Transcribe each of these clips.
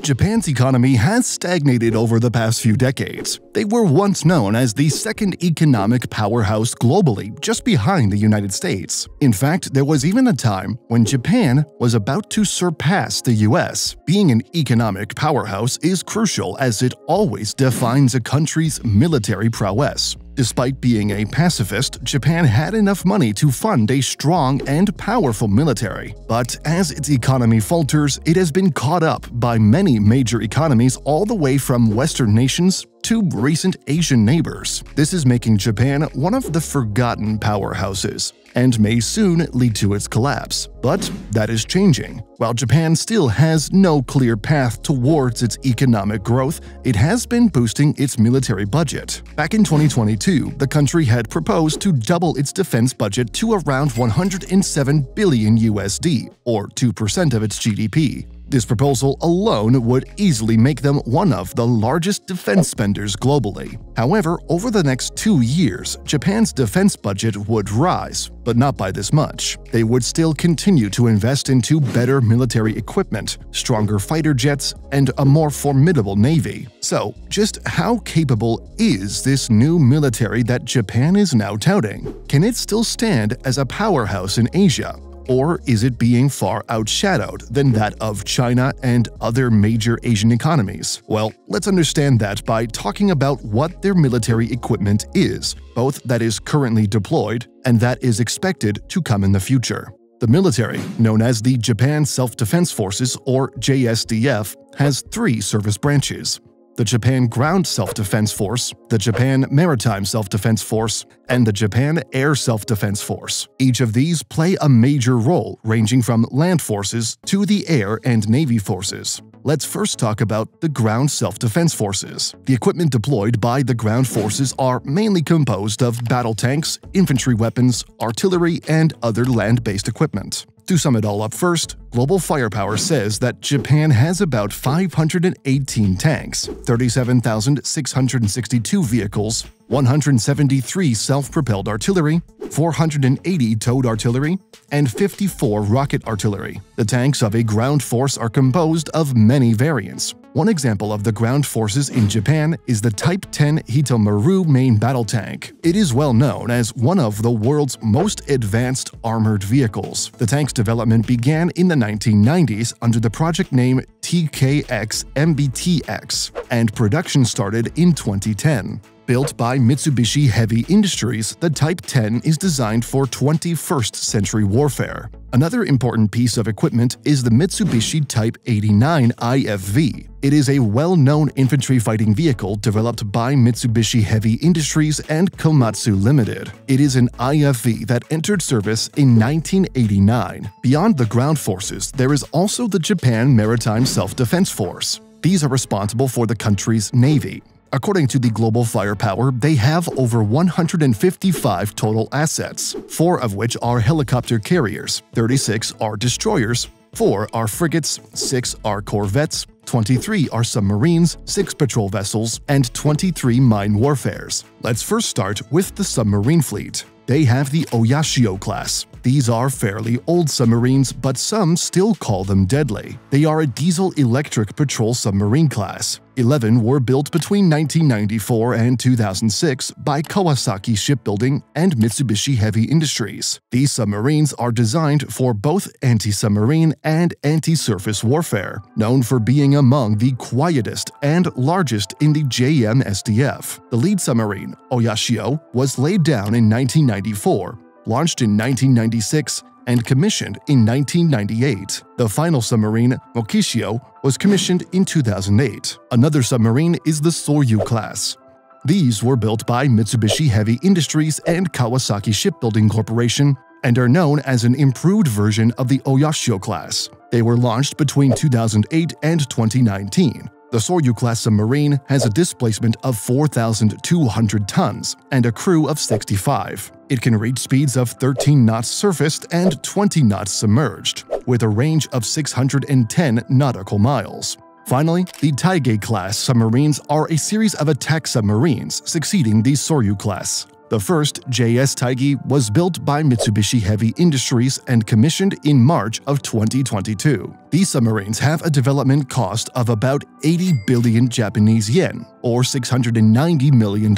Japan's economy has stagnated over the past few decades. They were once known as the second economic powerhouse globally, just behind the United States. In fact, there was even a time when Japan was about to surpass the US. Being an economic powerhouse is crucial as it always defines a country's military prowess. Despite being a pacifist, Japan had enough money to fund a strong and powerful military. But as its economy falters, it has been caught up by many major economies all the way from Western nations to recent Asian neighbors. This is making Japan one of the forgotten powerhouses and may soon lead to its collapse. But that is changing. While Japan still has no clear path towards its economic growth, it has been boosting its military budget. Back in 2022, the country had proposed to double its defense budget to around 107 billion USD, or 2% of its GDP. This proposal alone would easily make them one of the largest defense spenders globally. However, over the next two years, Japan's defense budget would rise, but not by this much. They would still continue to invest into better military equipment, stronger fighter jets, and a more formidable navy. So, just how capable is this new military that Japan is now touting? Can it still stand as a powerhouse in Asia? Or is it being far outshadowed than that of China and other major Asian economies? Well, let's understand that by talking about what their military equipment is, both that is currently deployed and that is expected to come in the future. The military, known as the Japan Self-Defense Forces or JSDF, has three service branches the Japan Ground Self-Defense Force, the Japan Maritime Self-Defense Force, and the Japan Air Self-Defense Force. Each of these play a major role ranging from land forces to the air and navy forces. Let's first talk about the Ground Self-Defense Forces. The equipment deployed by the ground forces are mainly composed of battle tanks, infantry weapons, artillery, and other land-based equipment. To sum it all up first, Global Firepower says that Japan has about 518 tanks, 37,662 vehicles, 173 self-propelled artillery, 480 towed artillery, and 54 rocket artillery. The tanks of a ground force are composed of many variants. One example of the ground forces in Japan is the Type 10 Hitotemaru main battle tank. It is well known as one of the world's most advanced armored vehicles. The tank's development began in the 1990s under the project name TKX MBTX, and production started in 2010. Built by Mitsubishi Heavy Industries, the Type 10 is designed for 21st century warfare. Another important piece of equipment is the Mitsubishi Type 89 IFV. It is a well-known infantry fighting vehicle developed by Mitsubishi Heavy Industries and Komatsu Limited. It is an IFV that entered service in 1989. Beyond the ground forces, there is also the Japan Maritime Self-Defense Force. These are responsible for the country's navy. According to the Global Firepower, they have over 155 total assets, four of which are helicopter carriers, 36 are destroyers, 4 are frigates, 6 are corvettes, 23 are submarines, 6 patrol vessels, and 23 mine warfares. Let's first start with the submarine fleet. They have the Oyashio class. These are fairly old submarines, but some still call them deadly. They are a diesel-electric patrol submarine class. 11 were built between 1994 and 2006 by Kawasaki Shipbuilding and Mitsubishi Heavy Industries. These submarines are designed for both anti-submarine and anti-surface warfare, known for being among the quietest and largest in the JMSDF. The lead submarine, Oyashio, was laid down in 1994 launched in 1996 and commissioned in 1998. The final submarine, Mochishio, was commissioned in 2008. Another submarine is the Soryu class. These were built by Mitsubishi Heavy Industries and Kawasaki Shipbuilding Corporation and are known as an improved version of the Oyashio class. They were launched between 2008 and 2019. The Soryu-class submarine has a displacement of 4,200 tons and a crew of 65. It can reach speeds of 13 knots surfaced and 20 knots submerged, with a range of 610 nautical miles. Finally, the Taigei-class submarines are a series of attack submarines succeeding the Soryu class. The first JS Taigei was built by Mitsubishi Heavy Industries and commissioned in March of 2022. These submarines have a development cost of about 80 billion Japanese yen, or $690 million.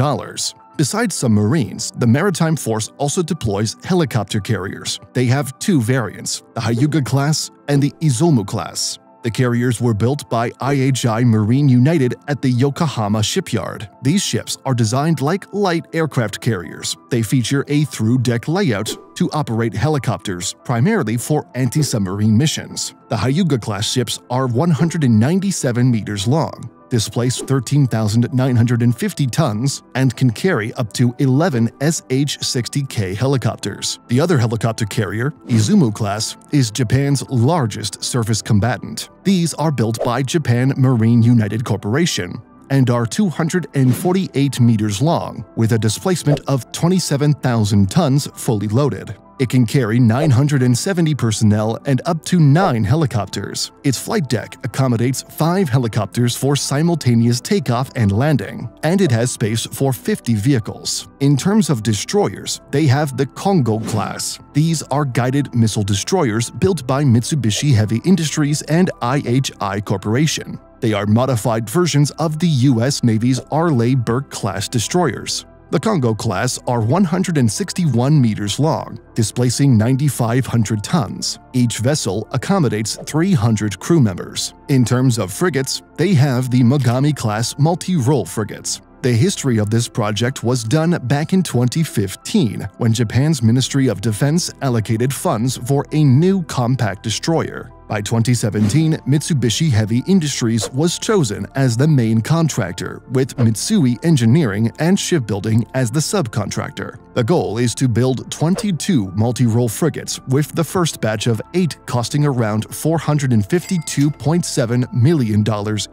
Besides submarines, the Maritime Force also deploys helicopter carriers. They have two variants, the Hyuga class and the Izumo class. The carriers were built by IHI Marine United at the Yokohama shipyard. These ships are designed like light aircraft carriers. They feature a through-deck layout to operate helicopters, primarily for anti-submarine missions. The Hyuga-class ships are 197 meters long displace 13,950 tons, and can carry up to 11 SH-60K helicopters. The other helicopter carrier, Izumo class, is Japan's largest surface combatant. These are built by Japan Marine United Corporation and are 248 meters long, with a displacement of 27,000 tons fully loaded. It can carry 970 personnel and up to 9 helicopters. Its flight deck accommodates 5 helicopters for simultaneous takeoff and landing, and it has space for 50 vehicles. In terms of destroyers, they have the Kongo class. These are guided missile destroyers built by Mitsubishi Heavy Industries and IHI Corporation. They are modified versions of the U.S. Navy's Arleigh Burke-class destroyers. The Kongo class are 161 meters long, displacing 9,500 tons. Each vessel accommodates 300 crew members. In terms of frigates, they have the Mogami class multi-role frigates. The history of this project was done back in 2015 when Japan's Ministry of Defense allocated funds for a new compact destroyer. By 2017, Mitsubishi Heavy Industries was chosen as the main contractor, with Mitsui Engineering and Shipbuilding as the subcontractor. The goal is to build 22 multi-role frigates, with the first batch of 8 costing around $452.7 million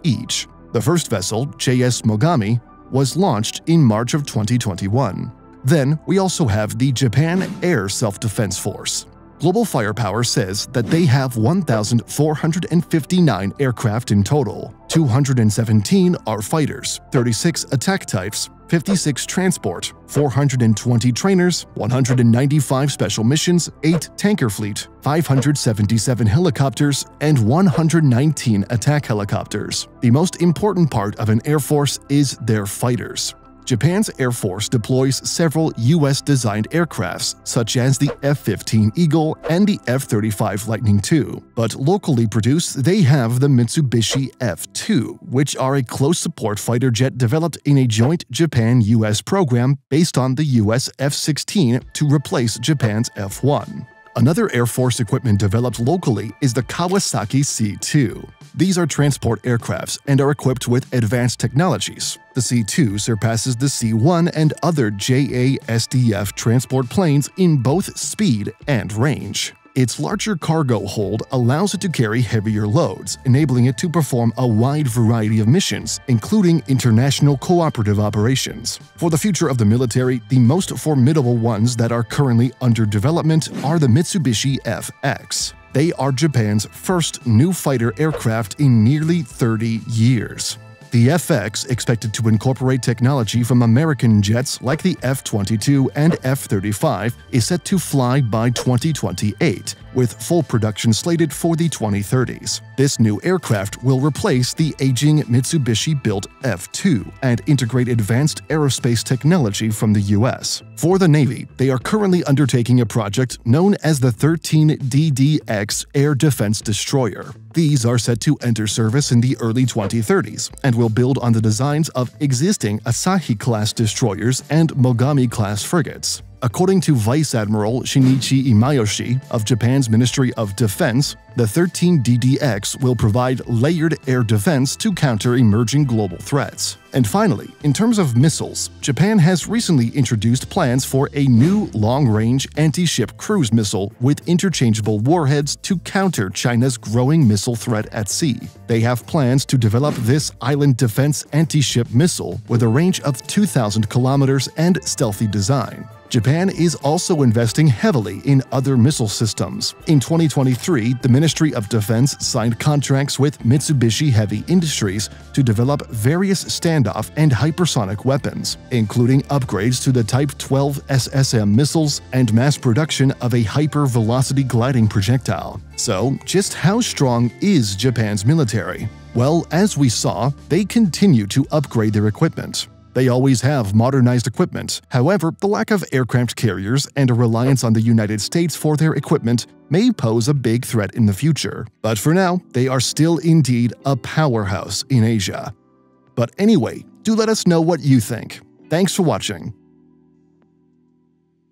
each. The first vessel, JS Mogami, was launched in March of 2021. Then we also have the Japan Air Self-Defense Force. Global Firepower says that they have 1,459 aircraft in total. 217 are fighters, 36 attack types, 56 transport, 420 trainers, 195 special missions, 8 tanker fleet, 577 helicopters, and 119 attack helicopters. The most important part of an air force is their fighters. Japan's Air Force deploys several US-designed aircrafts, such as the F-15 Eagle and the F-35 Lightning II, but locally produced they have the Mitsubishi F-2, which are a close support fighter jet developed in a joint Japan-US program based on the US F-16 to replace Japan's F-1. Another Air Force equipment developed locally is the Kawasaki C-2. These are transport aircrafts and are equipped with advanced technologies. The C-2 surpasses the C-1 and other JASDF transport planes in both speed and range. Its larger cargo hold allows it to carry heavier loads, enabling it to perform a wide variety of missions, including international cooperative operations. For the future of the military, the most formidable ones that are currently under development are the Mitsubishi FX. They are Japan's first new fighter aircraft in nearly 30 years. The FX, expected to incorporate technology from American jets like the F-22 and F-35, is set to fly by 2028, with full production slated for the 2030s. This new aircraft will replace the aging Mitsubishi-built F-2 and integrate advanced aerospace technology from the US. For the Navy, they are currently undertaking a project known as the 13DDX Air Defense Destroyer. These are set to enter service in the early 2030s and will build on the designs of existing Asahi-class destroyers and Mogami-class frigates. According to Vice Admiral Shinichi Imayoshi of Japan's Ministry of Defense, the 13DDX will provide layered air defense to counter emerging global threats. And finally, in terms of missiles, Japan has recently introduced plans for a new long-range anti-ship cruise missile with interchangeable warheads to counter China's growing missile threat at sea. They have plans to develop this island defense anti-ship missile with a range of 2,000 kilometers and stealthy design. Japan is also investing heavily in other missile systems. In 2023, the Ministry of Defense signed contracts with Mitsubishi Heavy Industries to develop various standoff and hypersonic weapons, including upgrades to the Type 12 SSM missiles and mass production of a hyper-velocity gliding projectile. So, just how strong is Japan's military? Well, as we saw, they continue to upgrade their equipment. They always have modernized equipment. However, the lack of aircraft carriers and a reliance on the United States for their equipment may pose a big threat in the future. But for now, they are still indeed a powerhouse in Asia. But anyway, do let us know what you think. Thanks for watching.